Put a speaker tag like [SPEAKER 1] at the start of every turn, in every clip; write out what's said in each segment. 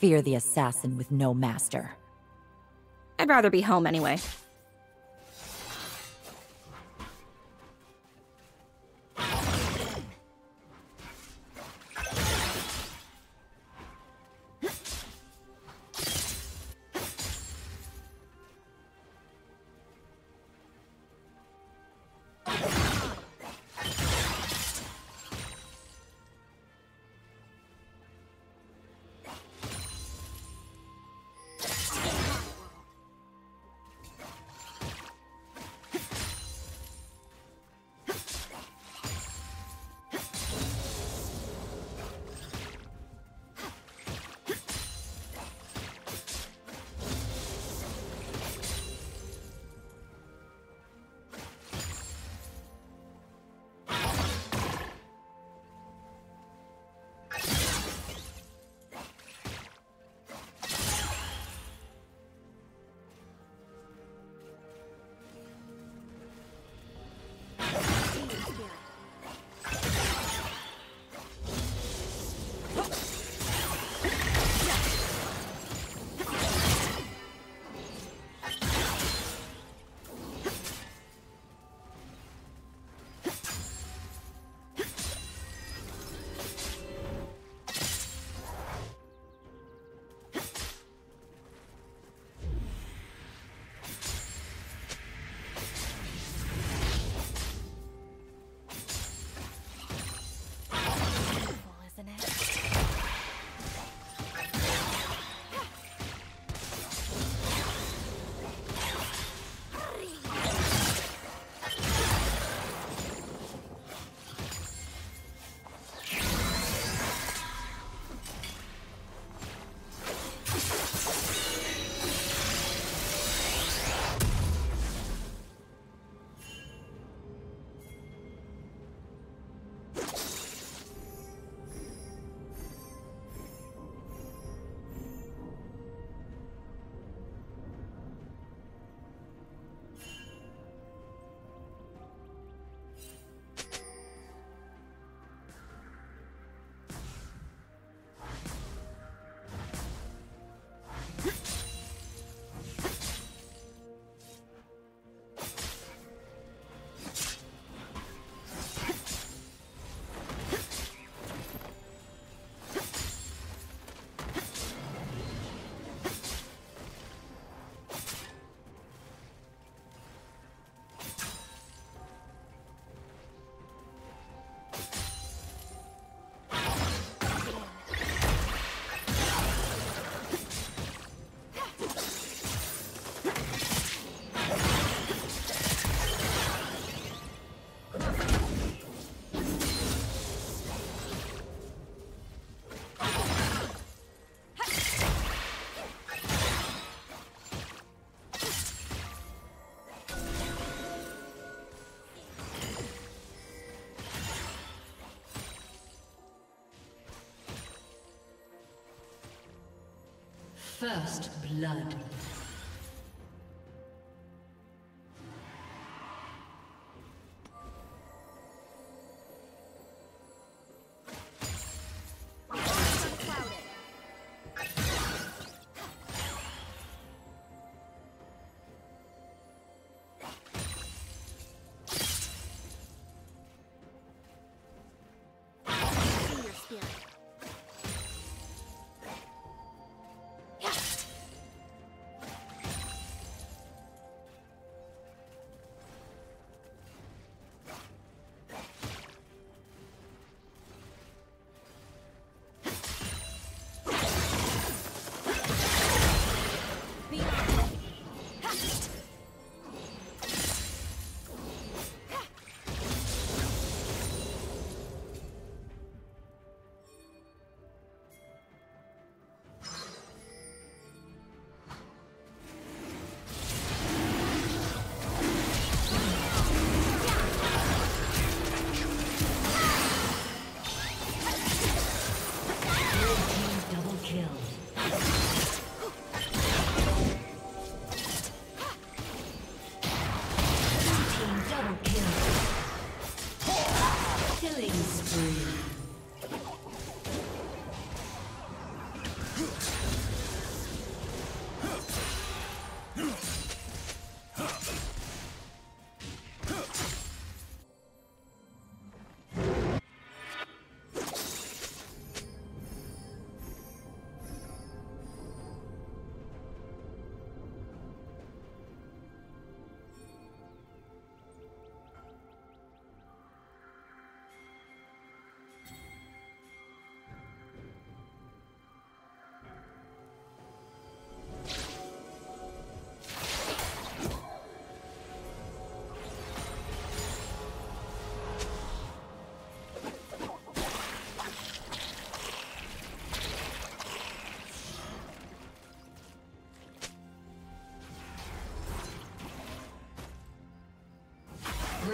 [SPEAKER 1] Fear the assassin with no master.
[SPEAKER 2] I'd rather be home anyway.
[SPEAKER 3] First blood.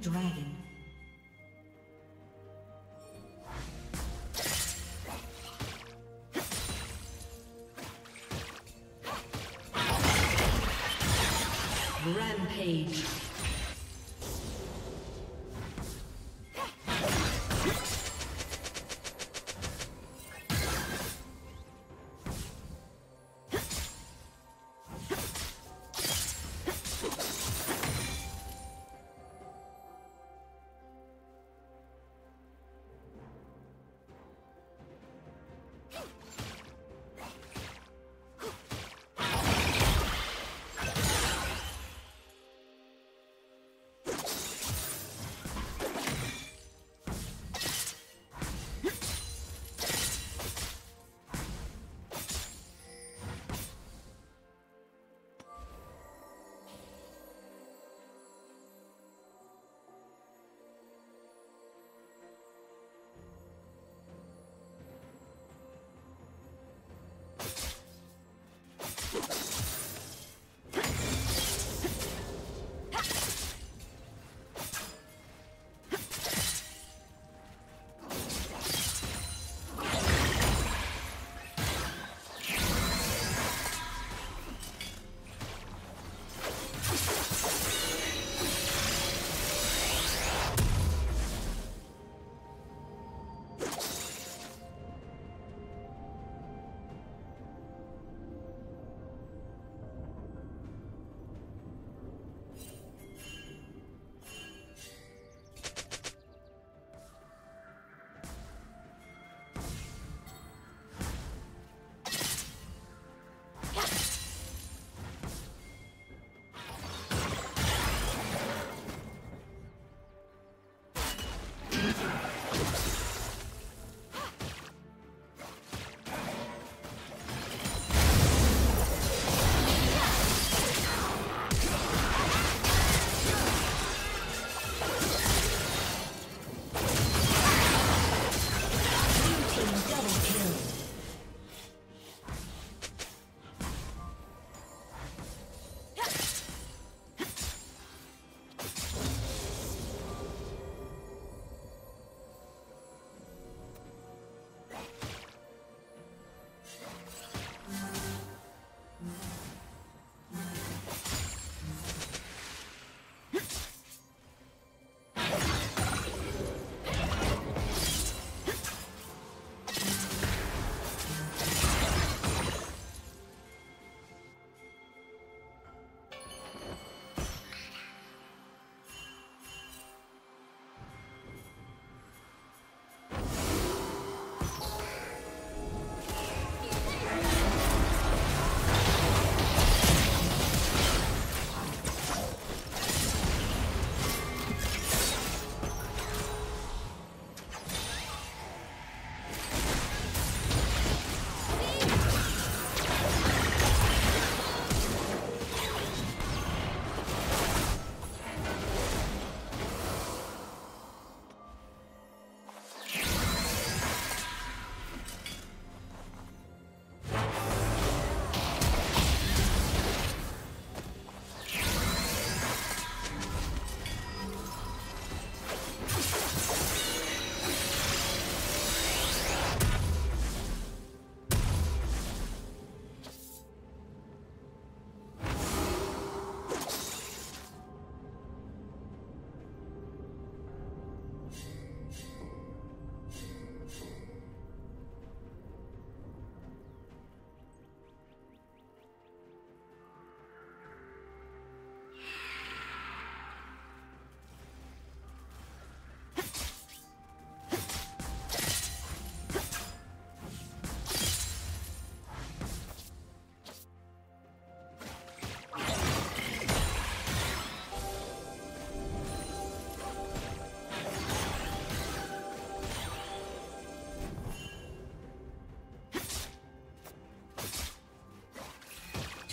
[SPEAKER 3] Dragon. Rampage.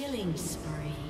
[SPEAKER 3] Killing spree.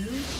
[SPEAKER 3] Blue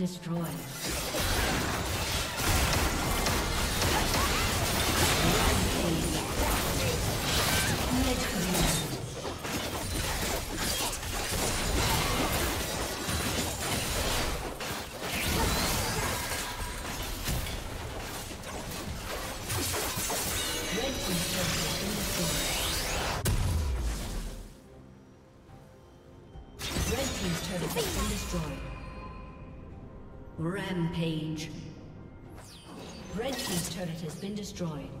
[SPEAKER 3] Destroyed. Destroyed.